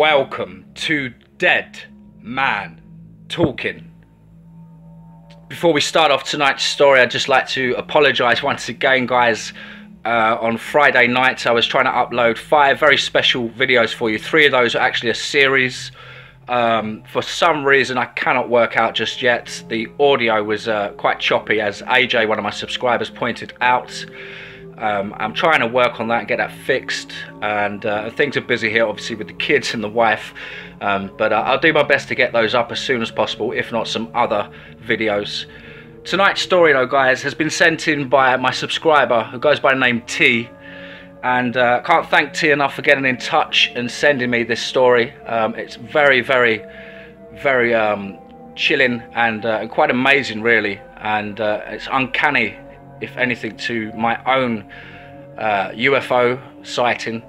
Welcome to Dead Man Talking. Before we start off tonight's story, I'd just like to apologise once again, guys. Uh, on Friday nights, I was trying to upload five very special videos for you. Three of those are actually a series. Um, for some reason, I cannot work out just yet. The audio was uh, quite choppy, as AJ, one of my subscribers, pointed out. Um, I'm trying to work on that and get that fixed. And uh, things are busy here, obviously, with the kids and the wife. Um, but uh, I'll do my best to get those up as soon as possible, if not some other videos. Tonight's story, though, guys, has been sent in by my subscriber who goes by the name T. And uh, can't thank T enough for getting in touch and sending me this story. Um, it's very, very, very um, chilling and uh, quite amazing, really. And uh, it's uncanny if anything, to my own uh, UFO sighting.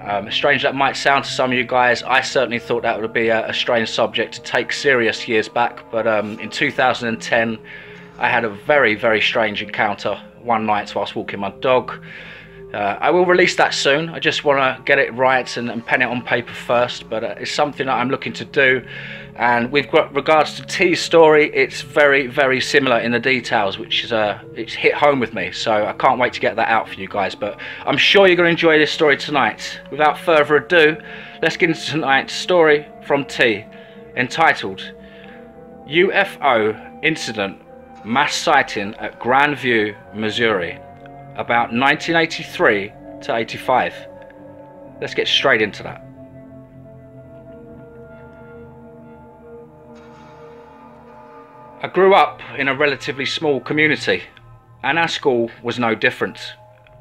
Um, strange that might sound to some of you guys, I certainly thought that would be a, a strange subject to take serious years back, but um, in 2010 I had a very, very strange encounter one night whilst walking my dog. Uh, I will release that soon. I just want to get it right and, and, pen it on paper first, but uh, it's something that I'm looking to do. And with regards to T's story, it's very, very similar in the details, which is uh, it's hit home with me. So I can't wait to get that out for you guys. But I'm sure you're going to enjoy this story tonight. Without further ado, let's get into tonight's story from T, entitled UFO Incident Mass Sighting at Grandview, Missouri about 1983 to 85. Let's get straight into that. I grew up in a relatively small community, and our school was no different.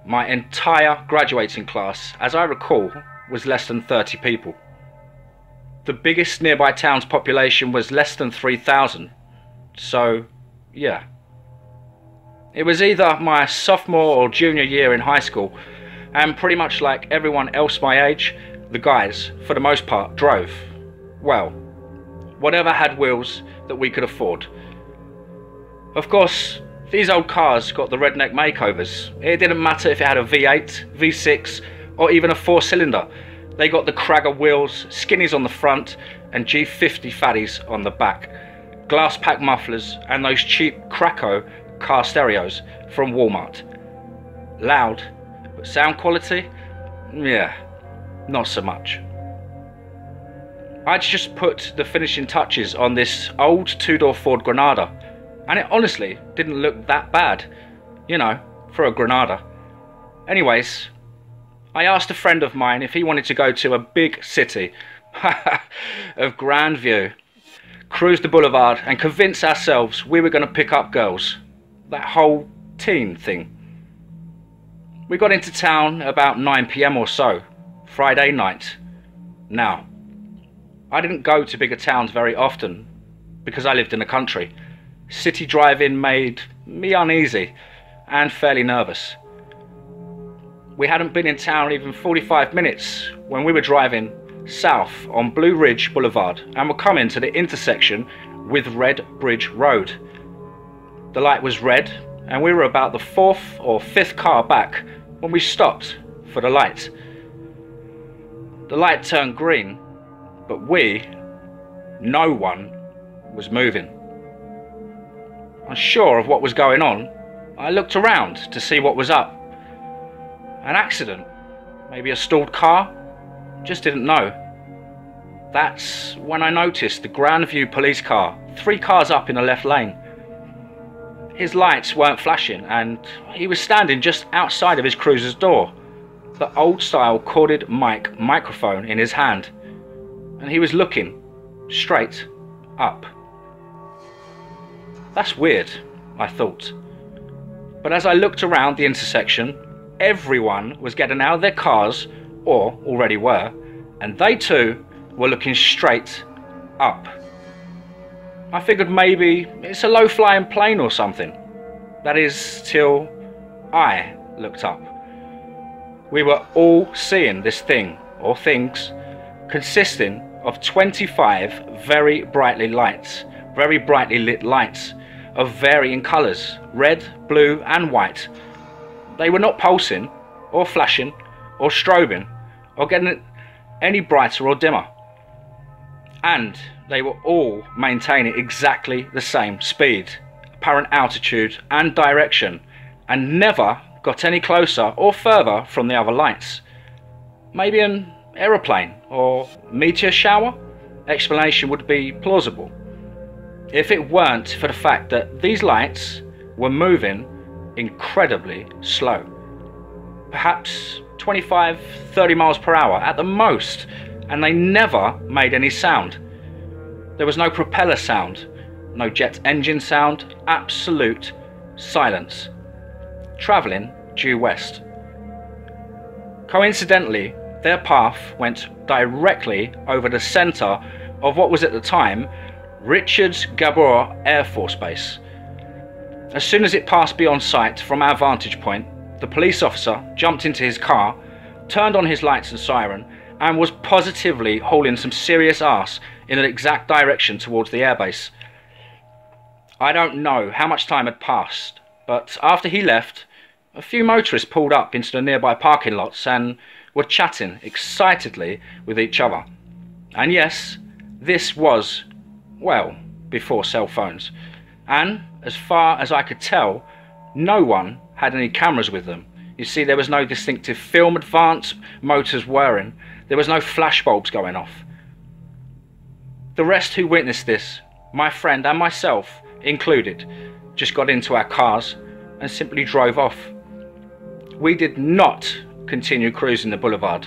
My entire graduating class, as I recall, was less than 30 people. The biggest nearby town's population was less than 3,000. So, yeah. It was either my sophomore or junior year in high school, and pretty much like everyone else my age, the guys, for the most part, drove. Well, whatever had wheels that we could afford. Of course, these old cars got the redneck makeovers. It didn't matter if it had a V8, V6, or even a four cylinder. They got the Cragar wheels, skinnies on the front, and G50 fatties on the back. Glass pack mufflers, and those cheap Kraco car stereos from Walmart. Loud, but sound quality? Yeah, not so much. I'd just put the finishing touches on this old two-door Ford Granada, and it honestly didn't look that bad, you know, for a Granada. Anyways, I asked a friend of mine if he wanted to go to a big city of Grandview, cruise the boulevard, and convince ourselves we were going to pick up girls that whole team thing. We got into town about 9 pm or so, Friday night. Now, I didn't go to bigger towns very often because I lived in the country. City driving made me uneasy and fairly nervous. We hadn't been in town even 45 minutes when we were driving south on Blue Ridge Boulevard and were coming to the intersection with Red Bridge Road. The light was red, and we were about the fourth or fifth car back when we stopped for the light. The light turned green, but we, no one, was moving. Unsure of what was going on, I looked around to see what was up. An accident? Maybe a stalled car? Just didn't know. That's when I noticed the Grandview police car, three cars up in the left lane. His lights weren't flashing, and he was standing just outside of his cruiser's door, the old style corded mic microphone in his hand, and he was looking straight up. That's weird, I thought. But as I looked around the intersection, everyone was getting out of their cars, or already were, and they too were looking straight up. I figured maybe it's a low flying plane or something. That is, till I looked up. We were all seeing this thing, or things, consisting of 25 very brightly lights, very brightly lit lights of varying colours, red, blue and white. They were not pulsing, or flashing, or strobing, or getting any brighter or dimmer. And they were all maintaining exactly the same speed, apparent altitude, and direction, and never got any closer or further from the other lights. Maybe an aeroplane or meteor shower? Explanation would be plausible. If it weren't for the fact that these lights were moving incredibly slow. Perhaps 25, 30 miles per hour at the most, and they never made any sound. There was no propeller sound, no jet engine sound, absolute silence. Travelling due west. Coincidentally, their path went directly over the centre of what was at the time Richards Gebaur Air Force Base. As soon as it passed beyond sight from our vantage point, the police officer jumped into his car, turned on his lights and siren, and was positively hauling some serious ass in an exact direction towards the airbase. I don't know how much time had passed, but after he left, a few motorists pulled up into the nearby parking lots and were chatting excitedly with each other. And yes, this was, well, before cell phones. And as far as I could tell, no one had any cameras with them. You see, there was no distinctive film advance motors whirring. There was no flashbulbs going off. The rest who witnessed this, my friend and myself included, just got into our cars and simply drove off. We did not continue cruising the boulevard.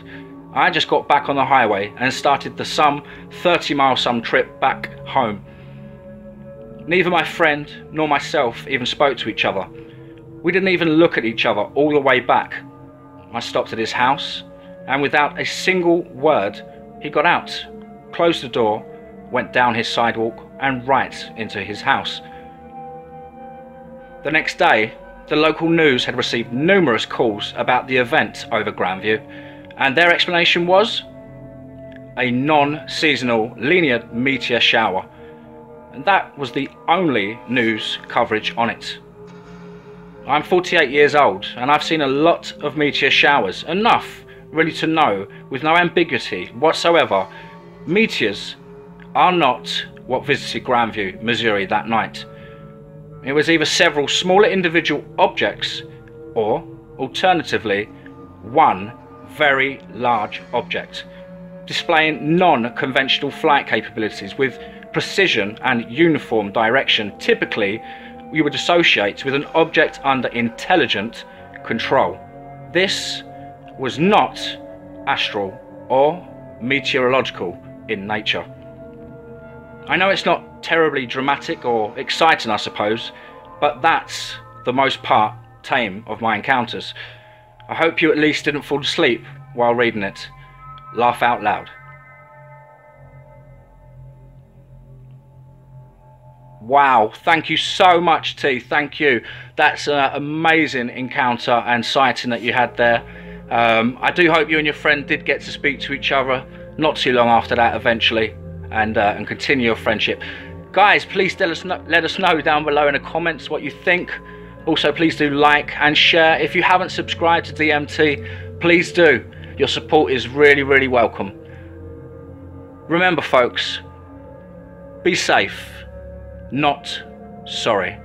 I just got back on the highway and started the some 30 mile some trip back home. Neither my friend nor myself even spoke to each other. We didn't even look at each other all the way back. I stopped at his house and without a single word, he got out, closed the door, went down his sidewalk and right into his house. The next day, the local news had received numerous calls about the event over Grandview, and their explanation was a non seasonal linear meteor shower, and that was the only news coverage on it. I'm 48 years old, and I've seen a lot of meteor showers, enough really to know with no ambiguity whatsoever meteors are not what visited Grandview, Missouri that night. It was either several smaller individual objects or, alternatively, one very large object, displaying non-conventional flight capabilities with precision and uniform direction typically we would associate with an object under intelligent control. This was not astral or meteorological in nature. I know it's not terribly dramatic or exciting, I suppose, but that's the most part tame of my encounters. I hope you at least didn't fall asleep while reading it. Laugh out loud. Wow, thank you so much, T. Thank you. That's an amazing encounter and sighting that you had there. Um, I do hope you and your friend did get to speak to each other not too long after that eventually and, uh, and continue your friendship. Guys, please let us, know, let us know down below in the comments what you think. Also, please do like and share. If you haven't subscribed to DMT, please do. Your support is really, really welcome. Remember, folks, be safe, not sorry.